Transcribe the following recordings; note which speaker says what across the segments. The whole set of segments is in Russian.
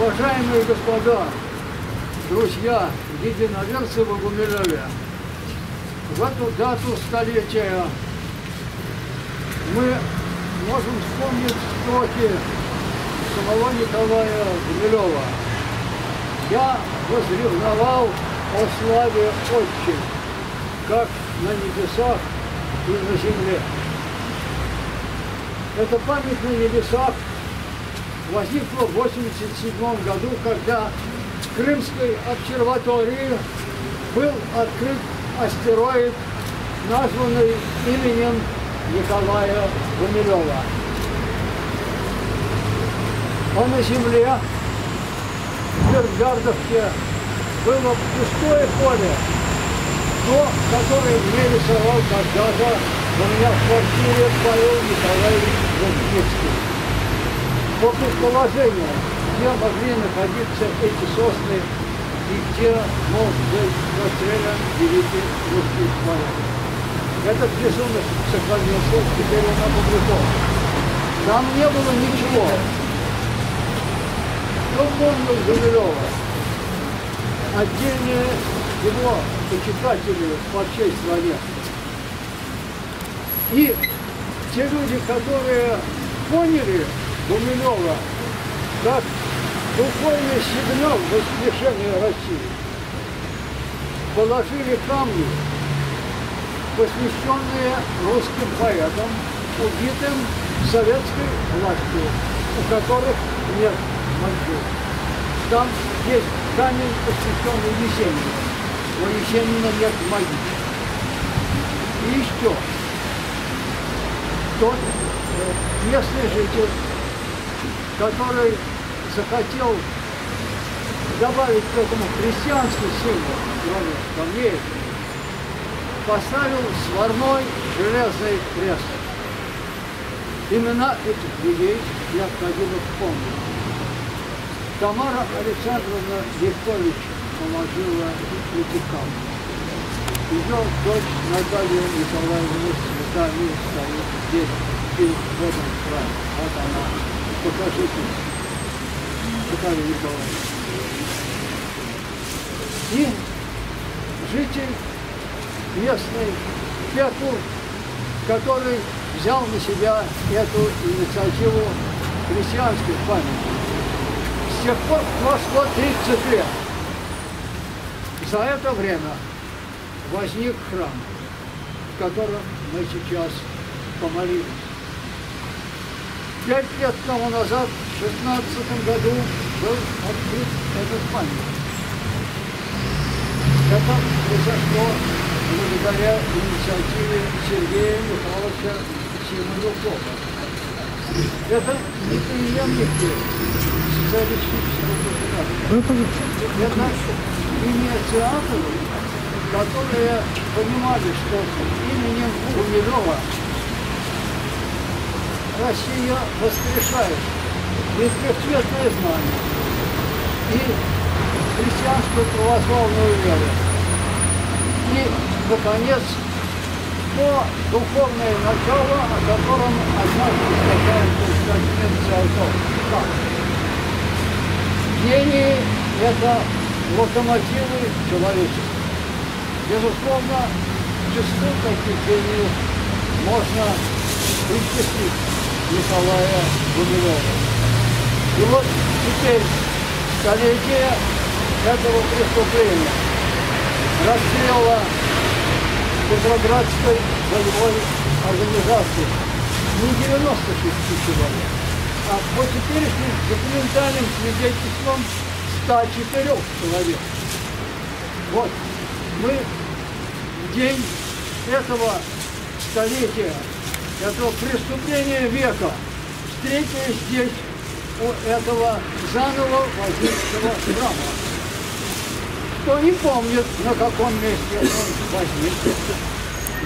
Speaker 1: Уважаемые господа, друзья, единоверцы в Гумилеве, в эту дату столетия мы можем вспомнить строки самого Николая Гумилева. Я возревновал о славе Отче, как на небесах и на земле. Эта память на небесах возникла в 1987 году, когда в Крымской обсерватории был открыт астероид, названный именем Николая Гумилева. А на Земле, в Бергардовке, было пустое поле, то, которое мне рисовал когда-то у меня в квартире Павел Николаевич Гумницкий. По предположению, где могли находиться эти сосны и где мог быть расстрелян великий русский моряк. Этот рисунок сохранился, теперь он опубликован. Там не было ничего. Кто помнил Гумилева? Отдельные его почитатели по всей стране. И те люди, которые поняли Гумилева как духовный сигнал воскрешения России, положили камни, посвященные русским поэтам, убитым советской властью, у которых нет могил. Там есть камень, посвященный Есенину. У Есенина нет могил. И еще тот э, местный житель, который захотел добавить к этому христианский символ, кроме камней, поставил сварной железный крест. Имена этих людей необходимо помнить. Тамара Александровна Легкович положила Ватикан. Ее дочь Наталья Николаевна Светами стоит здесь, и в этом храме. Вот она. Покажите. Наталья Николаевна. И житель местный Петур, который взял на себя эту инициативу христианской памяти. С тех пор прошло 30 лет. За это время возник храм, в котором мы сейчас помолились. Пять лет тому назад, в 16 году, был открыт этот памятник. Это произошло благодаря инициативе Сергея Михайловича Симонюкова. Это не преемники социалистического государства. Это инициаторы, которые понимали, что именем Гумилева Россия воскрешает трехцветное знание, и христианскую православную веру, и, наконец, то духовное начало, о котором однажды сказал Константин Циолков. Так. Гении – это локомотивы человечества. Безусловно, числу таких гениев можно причислить Николая Гумилева. И вот теперь столетие этого преступления расстрела Петроградской боевой организации не 96 человек, а по теперешним документальным свидетельствам 104 человек. Вот, мы в день этого столетия, этого преступления века встретились здесь у этого заново возникшего храма. Кто не помнит, на каком месте он возник,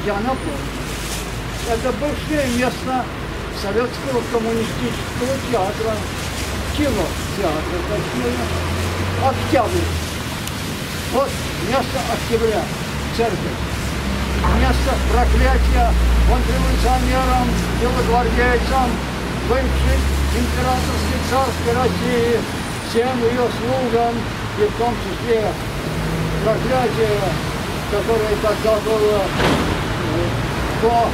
Speaker 1: я напомню. Это бывшее место Советского коммунистического театра, кинотеатра, точнее, Октябрь. Вот место октября, церковь. Место проклятия контрреволюционерам, белогвардейцам, бывшей императорской царской России всем ее слугам, и в том числе проклятие, которое тогда было э, по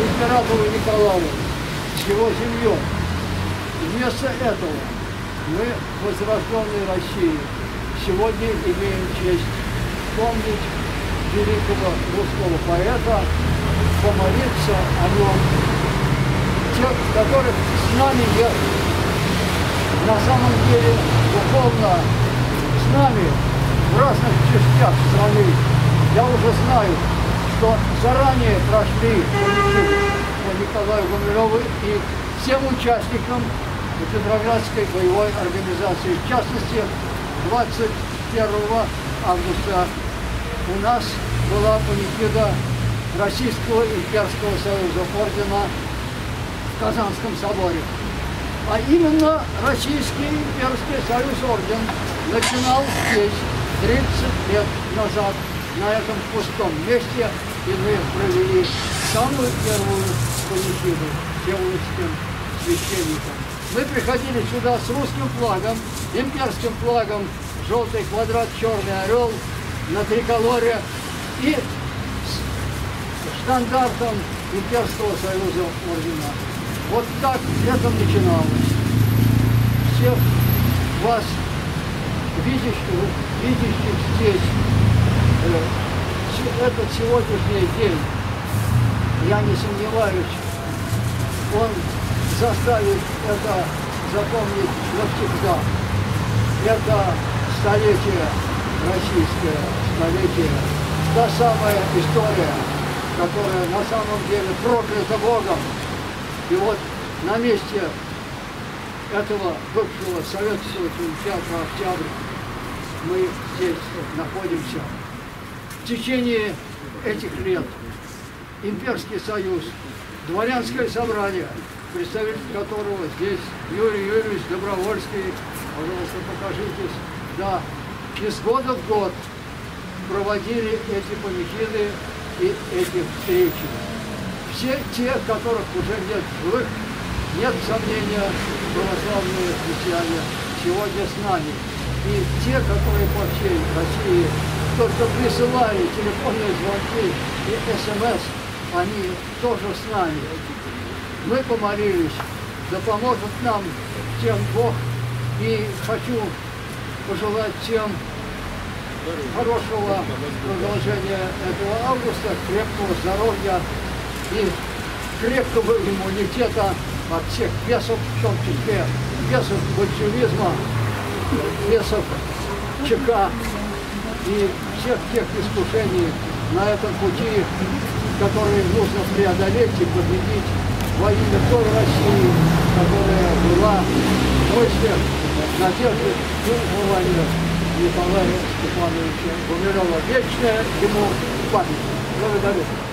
Speaker 1: императору Николаю с его семьей. Вместо этого мы, возрожденной России, сегодня имеем честь вспомнить великого русского поэта, помолиться о нем, тех, которых с нами нет. На самом деле, духовно, с нами в разных частях страны. Я уже знаю, что заранее прошли по Николаю Гумилеву и всем участникам Петроградской боевой организации. В частности, 21 августа у нас была панихида Российского имперского союза ордена в Казанском соборе. А именно Российский имперский союз орден начинал здесь 30 лет назад, на этом пустом месте, и мы провели самую первую панихиду всеволодским священникам. Мы приходили сюда с русским флагом, имперским флагом, желтый квадрат, черный орел на триколоре и стандартом Имперского союза ордена. Вот так это начиналось. Всех вас, видящих, видящих здесь, э, этот сегодняшний день, я не сомневаюсь, он заставит это запомнить навсегда. Это столетие российское, столетие, та самая история, которая на самом деле проклята Богом. И вот на месте этого бывшего советского кинотеатра «Октябрь» мы здесь находимся. В течение этих лет Имперский союз, дворянское собрание, представитель которого здесь Юрий Юрьевич Добровольский, пожалуйста, покажитесь, да, из года в год проводили эти панихиды и эти встречи все те, которых уже нет живых, нет сомнения, православные христиане сегодня с нами. И те, которые по всей России только присылали телефонные звонки и СМС, они тоже с нами. Мы помолились, да поможет нам тем Бог. И хочу пожелать всем хорошего продолжения этого августа, крепкого здоровья, и крепкого иммунитета от всех весов, в том числе весов большевизма, весов ЧК и всех тех искушений на этом пути, которые нужно преодолеть и победить во имя той России, которая была после надежды и упования Николая Степановича Гумилева. Вечная ему память. Благодарю.